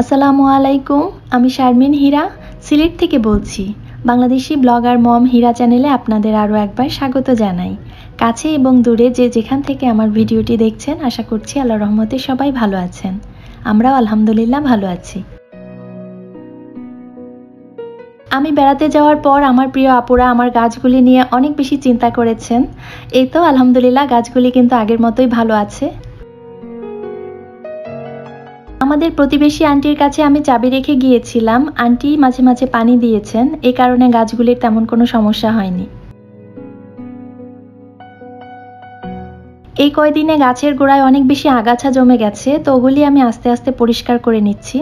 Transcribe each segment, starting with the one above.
আসসালামু আলাইকুম, আমি শারমিন হীরা, সিলেট থেকে বলছি। বাংলাদেশি ব্লগার মম হীরা চ্যানেলে আপনাদের আরও একবার স্বাগত জানাই। কাছে এবং দূরে যে যেখান থেকে আমার ভিডিওটি দেখছেন, আশা করছি আল্লাহ রহমতে সবাই ভালো আছেন। আমরাও আলহামদুলিল্লাহ ভালো আছি। আমি বেড়াতে যাওয়ার পর আমার প্রিয় আপুরা আমার গাছগুলি নিয়ে অনেক বেশি চিন্তা করেছেন। এই তো আলহামদুলিল্লাহ গাছগুলি কিন্তু আগের মতোই ভালো আছে। আমাদের প্রতিবেশী আন্টির কাছে আমি চাবি রেখে গিয়েছিলাম। আন্টি মাঝে মাঝে পানি দিয়েছেন। এ কারণে গাছগুলির তেমন কোনো সমস্যা হয়নি। এই কয়দিনে গাছের গোড়ায় অনেক বেশি আগাছা জমে গেছে, তো ওগুলি আমি আস্তে আস্তে পরিষ্কার করে নিচ্ছি।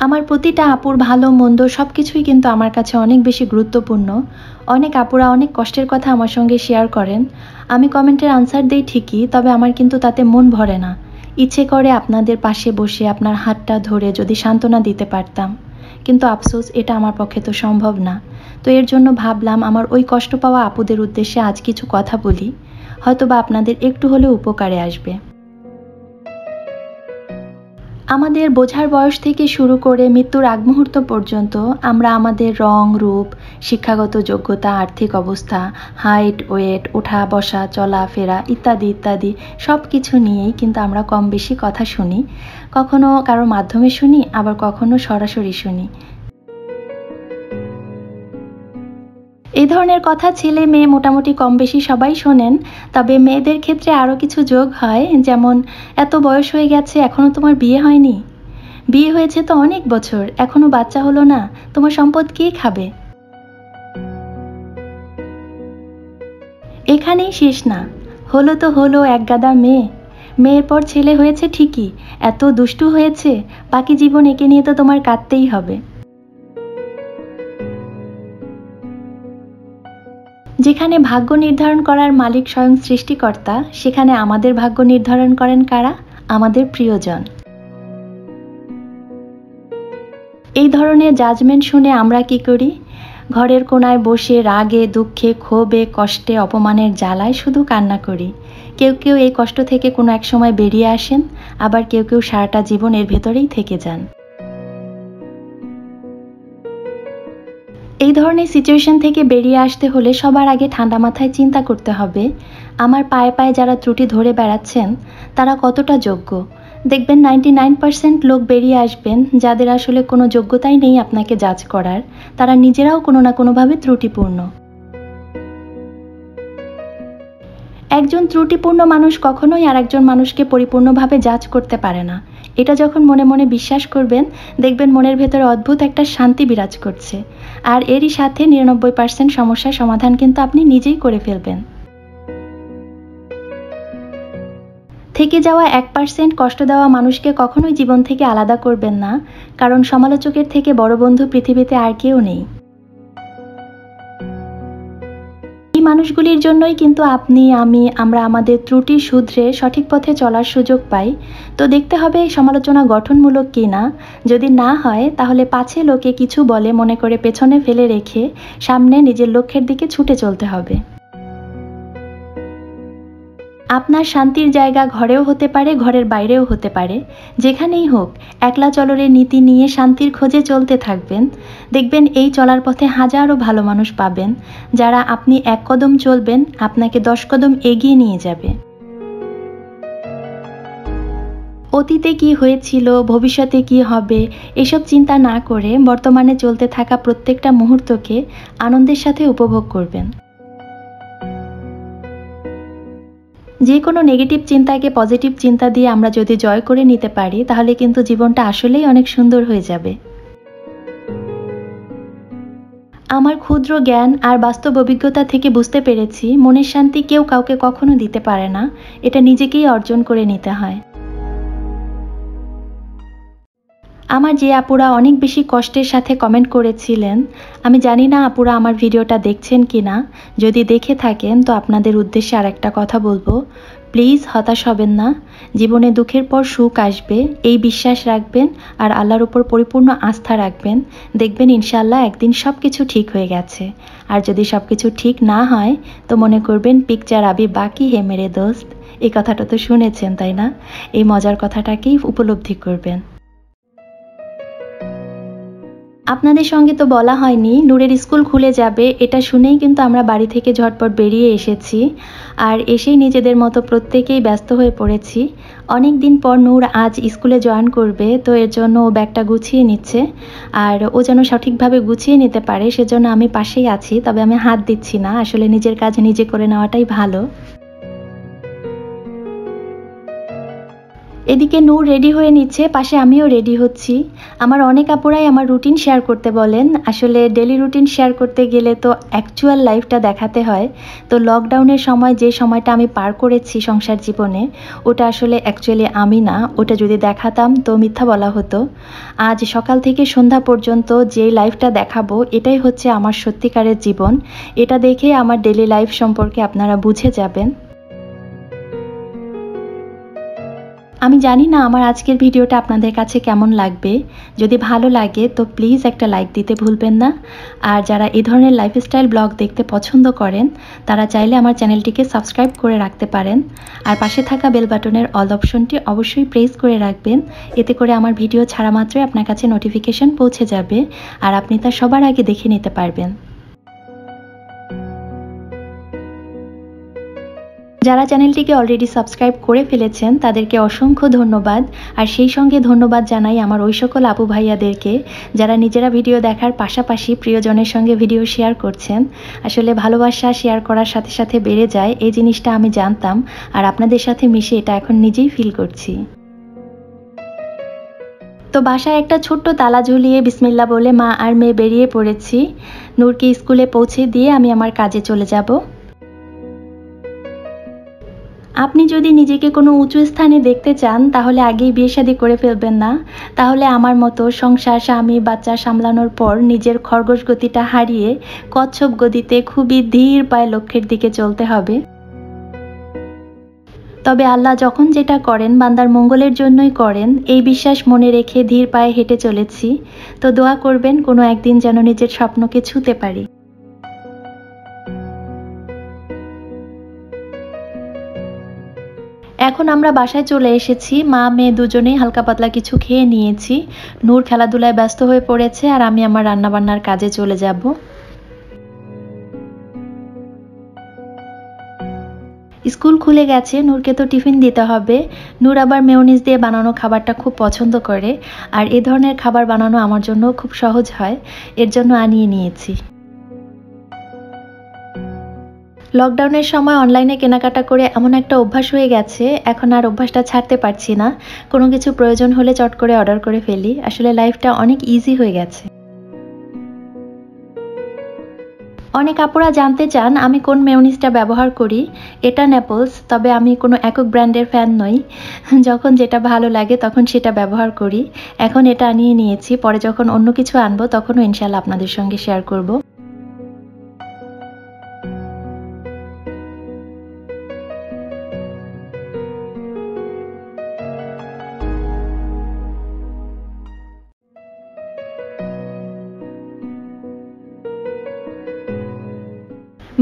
আমার প্রতিটা আপুর ভালো, মন্দ সব কিছুই কিন্তু আমার কাছে অনেক বেশি গুরুত্বপূর্ণ। অনেক আপুরা অনেক কষ্টের কথা আমার সঙ্গে শেয়ার করেন। আমি কমেন্টের আনসার দিই ঠিকই, তবে আমার কিন্তু তাতে মন ভরে না। ইচ্ছে করে আপনাদের পাশে বসে আপনার হাতটা ধরে যদি সান্ত্বনা দিতে পারতাম। কিন্তু আফসোস, এটা আমার পক্ষে তো সম্ভব না। তো এর জন্য ভাবলাম আমার ওই কষ্ট পাওয়া আপুদের উদ্দেশ্যে আজ কিছু কথা বলি। হয়তো বা আপনাদের একটু হলেও উপকারে আসবে। আমাদের বোঝার বয়স থেকে শুরু করে মৃত্যুর আগ মুহূর্ত পর্যন্ত আমরা আমাদের রং, রূপ, শিক্ষাগত যোগ্যতা, আর্থিক অবস্থা হাইট ওয়েট ওঠা, বসা, চলা, ফেরা ইত্যাদি ইত্যাদি সব কিছু নিয়েই কিন্তু আমরা কম বেশি কথা শুনি। কখনো কারও মাধ্যমে শুনি, আবার কখনো সরাসরি শুনি। এই ধরনের কথা ছেলে মেয়ে মোটামুটি কম বেশি সবাই শোনেন, তবে মেয়েদের ক্ষেত্রে আরও কিছু যোগ হয়, যেমন, এত বয়স হয়ে গেছে এখনও তোমার বিয়ে হয়নি? বিয়ে হয়েছে তো অনেক বছর এখনও বাচ্চা হলো না, তোমার সম্পদ কে খাবে? এখানেই শেষ না, হলো তো হলো এক গাদা মেয়ে, মেয়ের পর ছেলে হয়েছে ঠিকই, এত দুষ্টু হয়েছে, বাকি জীবন একে নিয়ে তো তোমার কাঁদতেই হবে। যেখানে ভাগ্য নির্ধারণ করার মালিক স্বয়ং সৃষ্টিকর্তা, সেখানে আমাদের ভাগ্য নির্ধারণ করেন কারা? আমাদের প্রিয়জন। এই ধরনের জাজমেন্ট শুনে আমরা কি করি? ঘরের কোনায় বসে রাগে, দুঃখে, ক্ষোভে, কষ্টে, অপমানের জ্বালায় শুধু কান্না করি। কেউ কেউ এই কষ্ট থেকে কোনো এক সময় বেরিয়ে আসেন, আবার কেউ কেউ সারাটা জীবন এর ভেতরেই থেকে যান। এই ধরনের সিচুয়েশন থেকে বেরিয়ে আসতে হলে সবার আগে ঠান্ডা মাথায় চিন্তা করতে হবে। আমার পায়ে পায়ে যারা ত্রুটি ধরে বেড়াচ্ছেন, তারা কতটা যোগ্য? দেখবেন নাইনটি নাইন পার্সেন্ট লোক বেরিয়ে আসবেন, যাদের আসলে কোনো যোগ্যতাই নেই আপনাকে জাজ করার। তারা নিজেরাও কোনো না কোনোভাবে ত্রুটিপূর্ণ। একজন ত্রুটিপূর্ণ মানুষ কখনোই আর একজন মানুষকে পরিপূর্ণভাবে জাজ করতে পারে না। এটা যখন মনে মনে বিশ্বাস করবেন, দেখবেন মনের ভেতরে অদ্ভুত একটা শান্তি বিরাজ করছে। আর এরই সাথে নিরানব্বই পার্সেন্ট সমস্যার সমাধান কিন্তু আপনি নিজেই করে ফেলবেন। থেকে যাওয়া এক পার্সেন্ট কষ্ট দেওয়া মানুষকে কখনোই জীবন থেকে আলাদা করবেন না, কারণ সমালোচকের থেকে বড় বন্ধু পৃথিবীতে আর কেউ নেই। মানুষগুলির জন্যই কিন্তু আপনি, আমি, আমরা আমাদের ত্রুটি শুধরে সঠিক পথে চলার সুযোগ পাই। তো দেখতে হবে সমালোচনা গঠনমূলক কি না যদি না হয়, তাহলে পাছে লোকে কিছু বলে মনে করে পেছনে ফেলে রেখে সামনে নিজের লক্ষ্যের দিকে ছুটে চলতে হবে। আপনার শান্তির জায়গা ঘরেও হতে পারে, ঘরের বাইরেও হতে পারে। যেখানেই হোক, একলা চলরের নীতি নিয়ে শান্তির খোঁজে চলতে থাকবেন। দেখবেন এই চলার পথে হাজারো ভালো মানুষ পাবেন। যারা আপনি এক কদম চলবেন, আপনাকে দশ কদম এগিয়ে নিয়ে যাবে। অতীতে কি হয়েছিল, ভবিষ্যতে কি হবে, এসব চিন্তা না করে বর্তমানে চলতে থাকা প্রত্যেকটা মুহূর্তকে আনন্দের সাথে উপভোগ করবেন। যে কোনো নেগেটিভ চিন্তাকে পজিটিভ চিন্তা দিয়ে আমরা যদি জয় করে নিতে পারি, তাহলে কিন্তু জীবনটা আসলেই অনেক সুন্দর হয়ে যাবে। আমার ক্ষুদ্র জ্ঞান আর বাস্তব অভিজ্ঞতা থেকে বুঝতে পেরেছি, মনের শান্তি কেউ কাউকে কখনো দিতে পারে না। এটা নিজেকেই অর্জন করে নিতে হয়। আমার যে আপুরা অনেক বেশি কষ্টের সাথে কমেন্ট করেছিলেন, আমি জানি না আপুরা আমার ভিডিওটা দেখছেন কি না যদি দেখে থাকেন, তো আপনাদের উদ্দেশ্যে আর একটা কথা বলব। প্লিজ হতাশ হবেন না। জীবনে দুঃখের পর সুখ আসবে, এই বিশ্বাস রাখবেন আর আল্লাহর উপর পরিপূর্ণ আস্থা রাখবেন। দেখবেন ইনশাল্লাহ একদিন সব কিছু ঠিক হয়ে গেছে। আর যদি সব কিছু ঠিক না হয়, তো মনে করবেন পিকচার আবি বাকি হে মেরে দোস্ত। এই কথাটা তো শুনেছেন, তাই না? এই মজার কথাটাকেই উপলব্ধি করবেন। আপনাদের সঙ্গে তো বলা হয়নি, নূরের স্কুল খুলে যাবে, এটা শুনেই কিন্তু আমরা বাড়ি থেকে ঝটপট বেরিয়ে এসেছি। আর এসেই নিজেদের মতো প্রত্যেকেই ব্যস্ত হয়ে পড়েছি। অনেক দিন পর নূর আজ স্কুলে জয়েন করবে, তো এর জন্য ও ব্যাগটা গুছিয়ে নিচ্ছে। আর ও যেন সঠিকভাবে গুছিয়ে নিতে পারে, সেজন্য আমি পাশেই আছি, তবে আমি হাত দিচ্ছি না। আসলে নিজের কাজ নিজে করে নেওয়াটাই ভালো। এদিকে নূর রেডি হয়ে নিচ্ছে, পাশে আমিও রেডি হচ্ছি। আমার অনেক আপুরাই আমার রুটিন শেয়ার করতে বলেন। আসলে ডেলি রুটিন শেয়ার করতে গেলে তো অ্যাকচুয়াল লাইফটা দেখাতে হয়। তো লকডাউনের সময় যে সময়টা আমি পার করেছি সংসার জীবনে, ওটা আসলে অ্যাকচুয়ালি আমি না, ওটা যদি দেখাতাম তো মিথ্যা বলা হতো। আজ সকাল থেকে সন্ধ্যা পর্যন্ত যে লাইফটা দেখাবো, এটাই হচ্ছে আমার সত্যিকারের জীবন। এটা দেখে আমার ডেলি লাইফ সম্পর্কে আপনারা বুঝে যাবেন। আমি জানি না আমার আজকের ভিডিওটা আপনাদের কাছে কেমন লাগবে। যদি ভালো লাগে, তো প্লিজ একটা লাইক দিতে ভুলবেন না। আর যারা এই ধরনের লাইফস্টাইল ব্লগ দেখতে পছন্দ করেন, তারা চাইলে আমার চ্যানেলটিকে সাবস্ক্রাইব করে রাখতে পারেন। আর পাশে থাকা বেল বাটনের অল অপশনটি অবশ্যই প্রেস করে রাখবেন। এতে করে আমার ভিডিও ছাড়া মাত্রই আপনার কাছে নোটিফিকেশন পৌঁছে যাবে। আর আপনি তা সবার আগে দেখে নিতে পারবেন। যারা চ্যানেলটিকে অলরেডি সাবস্ক্রাইব করে ফেলেছেন, তাদেরকে অসংখ্য ধন্যবাদ। আর সেই সঙ্গে ধন্যবাদ জানাই আমার ওই সকল আপু ভাইয়াদেরকে, যারা নিজেরা ভিডিও দেখার পাশাপাশি প্রিয়জনের সঙ্গে ভিডিও শেয়ার করছেন। আসলে ভালোবাসা শেয়ার করার সাথে সাথে বেড়ে যায়, এই জিনিসটা আমি জানতাম। আর আপনাদের সাথে মিশে এটা এখন নিজেই ফিল করছি। তো বাসায় একটা ছোট্ট তালা ঝুলিয়ে বিসমিল্লা বলে মা আর মেয়ে বেরিয়ে পড়েছি। নূরকে স্কুলে পৌঁছে দিয়ে আমি আমার কাজে চলে যাব। আপনি যদি নিজেকে কোনো উঁচু স্থানে দেখতে চান, তাহলে আগেই বিয়ে শাদী করে ফেলবেন না। তাহলে আমার মতো সংসার, স্বামী, বাচ্চা সামলানোর পর নিজের খরগোশ গতিটা হারিয়ে কচ্ছপ গতিতে খুবই ধীর পায়ে লক্ষ্যের দিকে চলতে হবে। তবে আল্লাহ যখন যেটা করেন, বান্দার মঙ্গলের জন্যই করেন, এই বিশ্বাস মনে রেখে ধীর পায়ে হেঁটে চলেছি। তো দোয়া করবেন, কোনো একদিন যেন নিজের স্বপ্নকে ছুতে পারি। এখন আমরা বাসায় চলে এসেছি। মা, মেয়ে দুজনেই হালকা পাতলা কিছু খেয়ে নিয়েছি। নূর খেলাধুলায় ব্যস্ত হয়ে পড়েছে আর আমি আমার রান্নাবান্নার কাজে চলে যাব। স্কুল খুলে গেছে, নূরকে তো টিফিন দিতে হবে। নূর আবার মেয়নিজ দিয়ে বানানো খাবারটা খুব পছন্দ করে। আর এ ধরনের খাবার বানানো আমার জন্য খুব সহজ হয়। এর জন্য আনিয়ে নিয়েছি। লকডাউনের সময় অনলাইনে কেনাকাটা করে এমন একটা অভ্যাস হয়ে গেছে, এখন আর অভ্যাসটা ছাড়তে পারছি না। কোনো কিছু প্রয়োজন হলে চট করে অর্ডার করে ফেলি। আসলে লাইফটা অনেক ইজি হয়ে গেছে। অনেক আপুরা জানতে চান, আমি কোন মেয়নিজটা ব্যবহার করি? এটা নেপলস তবে আমি কোনো একক ব্র্যান্ডের ফ্যান নই। যখন যেটা ভালো লাগে তখন সেটা ব্যবহার করি। এখন এটা আনিয়ে নিয়েছি, পরে যখন অন্য কিছু আনব তখনও ইনশাল্লাহ আপনাদের সঙ্গে শেয়ার করব।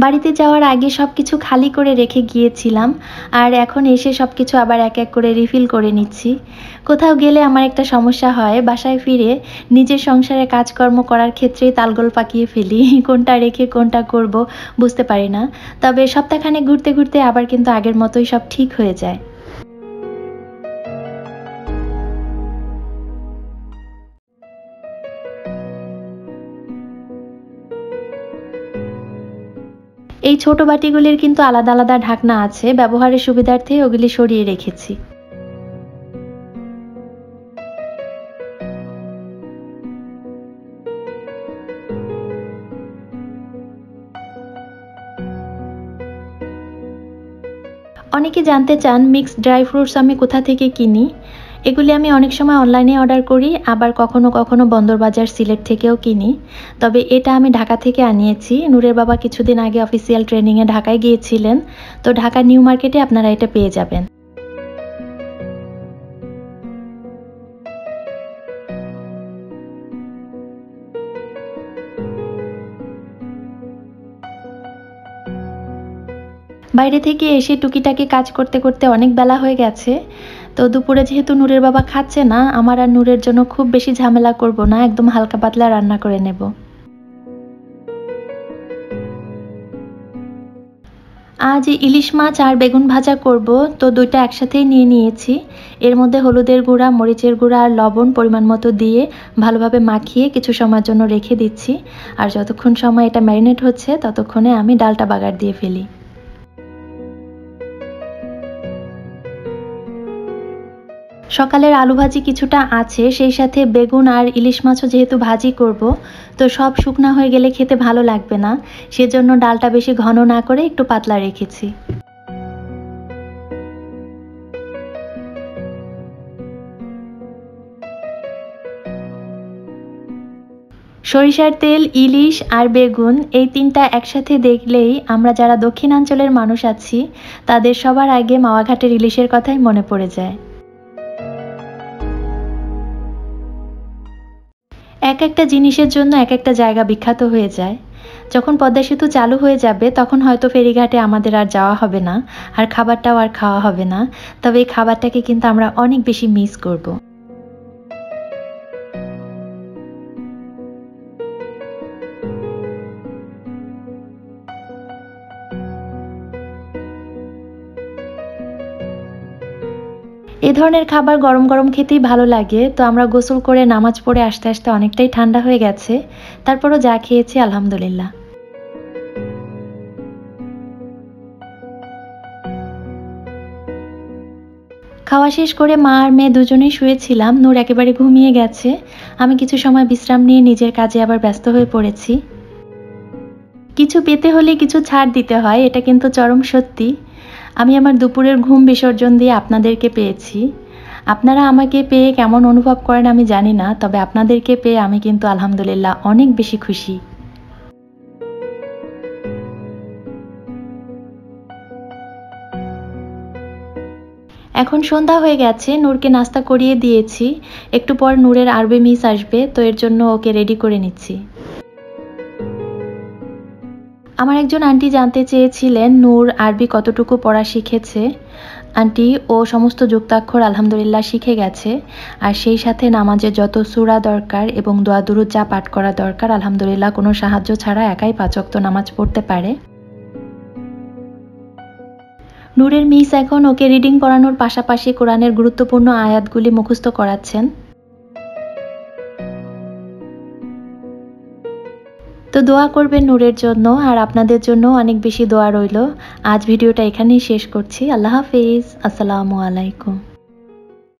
বাড়িতে যাওয়ার আগে সব কিছু খালি করে রেখে গিয়েছিলাম, আর এখন এসে সব কিছু আবার এক এক করে রিফিল করে নিচ্ছি। কোথাও গেলে আমার একটা সমস্যা হয়, বাসায় ফিরে নিজের সংসারে কাজকর্ম করার ক্ষেত্রেই তালগোল পাকিয়ে ফেলি, কোনটা রেখে কোনটা করব বুঝতে পারি না। তবে সপ্তাহখানে ঘুরতে ঘুরতে আবার কিন্তু আগের মতোই সব ঠিক হয়ে যায়। এই ছোট বাটিগুলির কিন্তু আলাদা আলাদা ঢাকনা আছে। ব্যবহারের সুবিধার্থে ওগুলি সরিয়ে রেখেছি। অনেকে জানতে চান মিক্সড ড্রাই ফ্রুটস আমি কোথা থেকে কিনি? এগুলি আমি অনেক সময় অনলাইনে অর্ডার করি, আবার কখনো কখনো বন্দরবাজার সিলেট থেকেও কিনি। তবে এটা আমি ঢাকা থেকে আনিয়েছি। নূরের বাবা কিছুদিন আগে অফিসিয়াল ট্রেনিংয়ে ঢাকায় গিয়েছিলেন। তো ঢাকা নিউ মার্কেটে আপনারা এটা পেয়ে যাবেন। বাইরে থেকে এসে টুকিটাকি কাজ করতে করতে অনেক বেলা হয়ে গেছে। তো দুপুরে যেহেতু নূরের বাবা খাচ্ছে না, আমার আর নূরের জন্য খুব বেশি ঝামেলা করব না, একদম হালকা পাতলা রান্না করে নেব। আজ ইলিশ মাছ আর বেগুন ভাজা করব, তো দুইটা একসাথেই নিয়ে নিয়েছি। এর মধ্যে হলুদের গুঁড়া, মরিচের গুঁড়া আর লবণ পরিমাণ মতো দিয়ে ভালোভাবে মাখিয়ে কিছু সময়ের জন্য রেখে দিচ্ছি। আর যতক্ষণ সময় এটা ম্যারিনেট হচ্ছে, ততক্ষণে আমি ডালটা বাগার দিয়ে ফেলি। সকালের আলু ভাজি কিছুটা আছে, সেই সাথে বেগুন আর ইলিশ মাছও যেহেতু ভাজি করব, তো সব শুকনা হয়ে গেলে খেতে ভালো লাগবে না। সেজন্য ডালটা বেশি ঘন না করে একটু পাতলা রেখেছি। সরিষার তেল, ইলিশ আর বেগুন এই তিনটা একসাথে দেখলেই আমরা যারা দক্ষিণাঞ্চলের মানুষ আছি, তাদের সবার আগে মাওয়াঘাটের ইলিশের কথাই মনে পড়ে যায়। এক একটা জিনিসের জন্য এক একটা জায়গা বিখ্যাত হয়ে যায়। যখন পদ্মা সেতু চালু হয়ে যাবে, তখন হয়তো ফেরিঘাটে আমাদের আর যাওয়া হবে না, আর খাবারটাও আর খাওয়া হবে না। তবে এই খাবারটাকে কিন্তু আমরা অনেক বেশি মিস করব। এ ধরনের খাবার গরম গরম খেতেই ভালো লাগে। তো আমরা গোসল করে নামাজ পড়ে আসতে আসতে অনেকটাই ঠান্ডা হয়ে গেছে। তারপরও যা খেয়েছি, আলহামদুলিল্লাহ। খাওয়া শেষ করে মা আর মেয়ে দুজনেই শুয়েছিলাম। নূর একেবারে ঘুমিয়ে গেছে। আমি কিছু সময় বিশ্রাম নিয়ে নিজের কাজে আবার ব্যস্ত হয়ে পড়েছি। কিছু পেতে হলে কিছু ছাড় দিতে হয়, এটা কিন্তু চরম সত্যি। আমি আমার দুপুরের ঘুম বিসর্জন দিয়ে আপনাদেরকে পেয়েছি। আপনারা আমাকে পেয়ে কেমন অনুভব করেন আমি জানি না, তবে আপনাদেরকে পেয়ে আমি কিন্তু আলহামদুলিল্লাহ অনেক বেশি খুশি। এখন সন্ধ্যা হয়ে গেছে, নূরকে নাস্তা করিয়ে দিয়েছি। একটু পর নূরের আরবে মিস আসবে, তো এর জন্য ওকে রেডি করে নিচ্ছি। আমার একজন আন্টি জানতে চেয়েছিলেন নূর আরবি কতটুকু পড়া শিখেছে। আন্টি, ও সমস্ত যুক্তাক্ষর আলহামদুলিল্লাহ শিখে গেছে, আর সেই সাথে নামাজের যত সুরা দরকার এবং দোয়া দুরুদ যা পাঠ করা দরকার, আলহামদুলিল্লাহ কোনো সাহায্য ছাড়া একাই পাচক্ত নামাজ পড়তে পারে। নূরের মিস এখন ওকে রিডিং পড়ানোর পাশাপাশি কোরআনের গুরুত্বপূর্ণ আয়াতগুলি মুখস্থ করাচ্ছেন। তো দোয়া করবেন নূরের জন্য, আর আপনাদের জন্য অনেক বেশি দোয়া রইল। আজ ভিডিওটা এখানেই শেষ করছি। আল্লাহ হাফিজ। আসসালামু আলাইকুম।